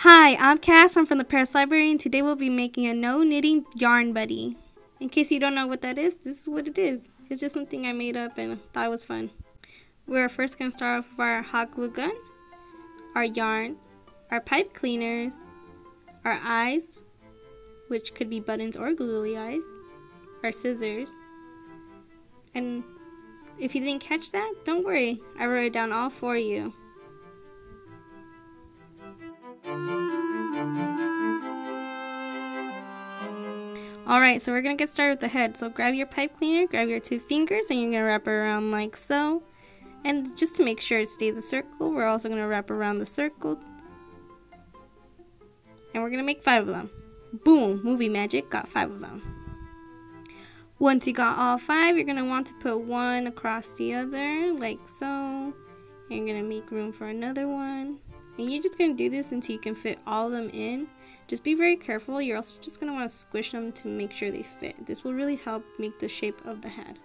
Hi, I'm Cas. I'm from the Perris Library, and today we'll be making a no knitting yarn buddy. In case you don't know what that is, this is what it is. It's just something I made up and thought was fun. We're first going to start off with our hot glue gun, our yarn, our pipe cleaners, our eyes, which could be buttons or googly eyes, our scissors, and if you didn't catch that, don't worry, I wrote it down all for you. Alright, so we're going to get started with the head. So grab your pipe cleaner, grab your two fingers, and you're going to wrap it around like so. And just to make sure it stays a circle, we're also going to wrap around the circle. And we're going to make five of them. Boom! Movie magic, got five of them. Once you got all five, you're going to want to put one across the other, like so. You're going to make room for another one. And you're just going to do this until you can fit all of them in. Just be very careful. You're also just going to want to squish them to make sure they fit. This will really help make the shape of the head.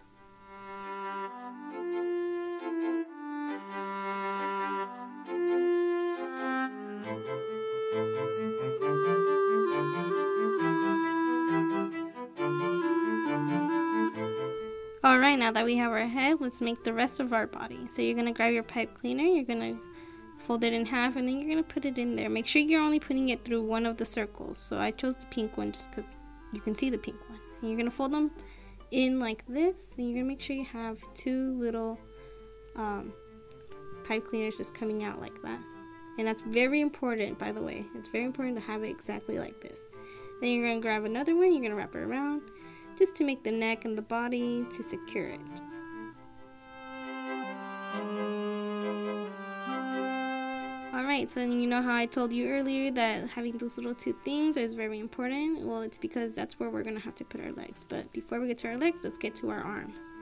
Alright, now that we have our head, let's make the rest of our body. So you're going to grab your pipe cleaner, you're going to fold it in half and then you're going to put it in there. Make sure you're only putting it through one of the circles. So I chose the pink one just because you can see the pink one. And you're going to fold them in like this and you're going to make sure you have two little um, pipe cleaners just coming out like that. And that's very important by the way. It's very important to have it exactly like this. Then you're going to grab another one, you're going to wrap it around just to make the neck and the body to secure it. Alright, so you know how I told you earlier that having those little two things is very important? Well, it's because that's where we're going to have to put our legs. But before we get to our legs, let's get to our arms.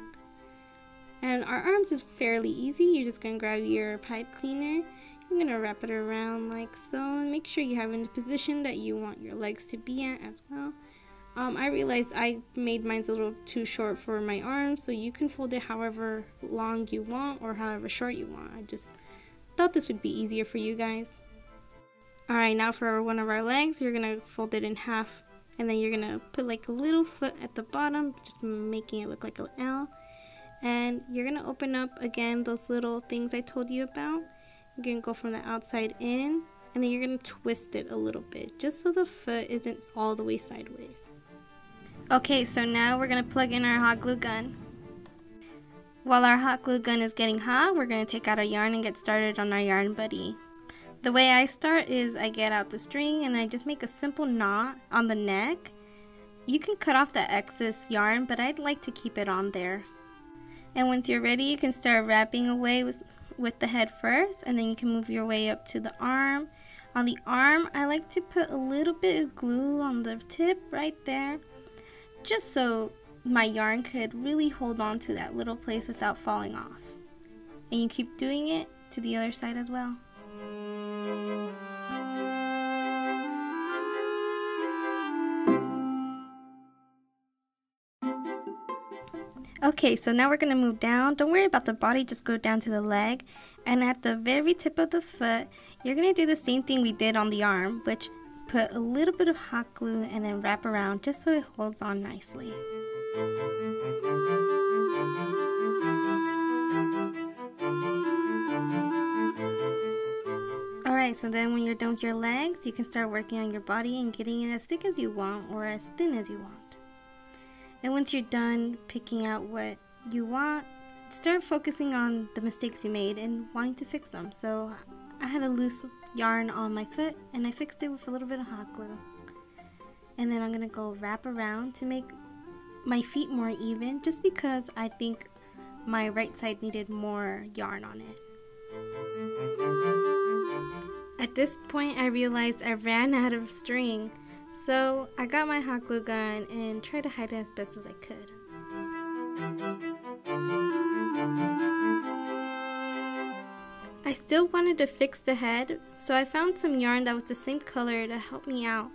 And our arms is fairly easy. You're just going to grab your pipe cleaner. You're going to wrap it around like so. And make sure you have in the position that you want your legs to be at as well. Um, I realized I made mine a little too short for my arms. So you can fold it however long you want or however short you want. I just thought this would be easier for you guys. Alright, now for one of our legs, you're to fold it in half and then you're to put like a little foot at the bottom, just making it look like an L. And you're to open up again those little things I told you about. You're to go from the outside in and then you're to twist it a little bit just so the foot isn't all the way sideways. Okay, so now we're to plug in our hot glue gun. While our hot glue gun is getting hot, we're going to take out our yarn and get started on our yarn buddy. The way I start is I get out the string and I just make a simple knot on the neck. You can cut off the excess yarn, but I'd like to keep it on there. And once you're ready, you can start wrapping away with, with the head first, and then you can move your way up to the arm. On the arm, I like to put a little bit of glue on the tip right there, just so my yarn could really hold on to that little place without falling off. And you keep doing it to the other side as well. Okay, so now we're going to move down. Don't worry about the body, just go down to the leg. And at the very tip of the foot, you're going to do the same thing we did on the arm, which put a little bit of hot glue and then wrap around just so it holds on nicely. Alright, so then when you're done with your legs, you can start working on your body and getting it as thick as you want or as thin as you want. And once you're done picking out what you want, start focusing on the mistakes you made and wanting to fix them. So I had a loose yarn on my foot and I fixed it with a little bit of hot glue. And then I'm going to go wrap around to make my feet more even just because I think my right side needed more yarn on it. At this point I realized I ran out of string so I got my hot glue gun and tried to hide it as best as I could. I still wanted to fix the head so I found some yarn that was the same color to help me out.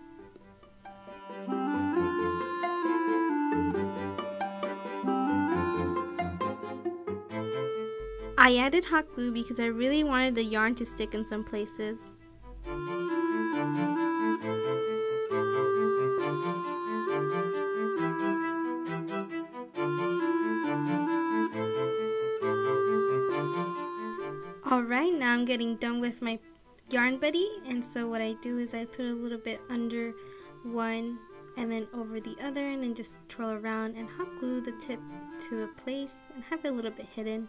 I added hot glue because I really wanted the yarn to stick in some places. Alright, now I'm getting done with my yarn buddy and so what I do is I put a little bit under one and then over the other and then just twirl around and hot glue the tip to a place and have it a little bit hidden.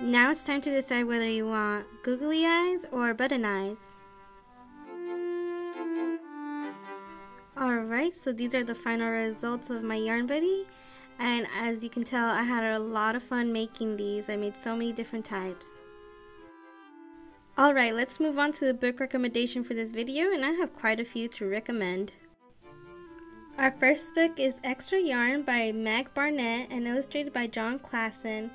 Now it's time to decide whether you want googly eyes or button eyes. Alright, so these are the final results of my yarn buddy and as you can tell I had a lot of fun making these. I made so many different types. Alright, let's move on to the book recommendation for this video, and I have quite a few to recommend. Our first book is Extra Yarn by Mac Barnett and illustrated by Jon Klassen.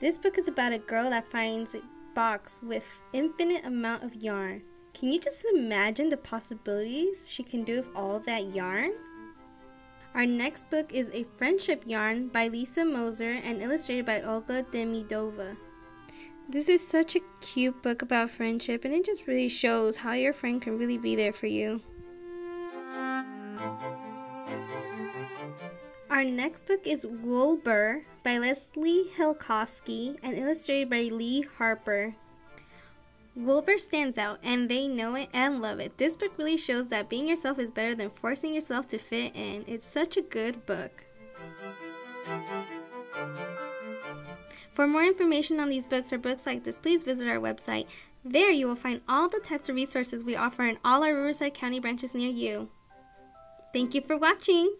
This book is about a girl that finds a box with infinite amount of yarn. Can you just imagine the possibilities she can do with all that yarn? Our next book is A Friendship Yarn by Lisa Moser and illustrated by Olga Demidova. This is such a cute book about friendship, and it just really shows how your friend can really be there for you. Our next book is Woolbur by Leslie Helakoski and illustrated by Lee Harper. Woolbur stands out, and they know it and love it. This book really shows that being yourself is better than forcing yourself to fit in. It's such a good book. For more information on these books or books like this, please visit our website. There you will find all the types of resources we offer in all our Riverside County branches near you. Thank you for watching!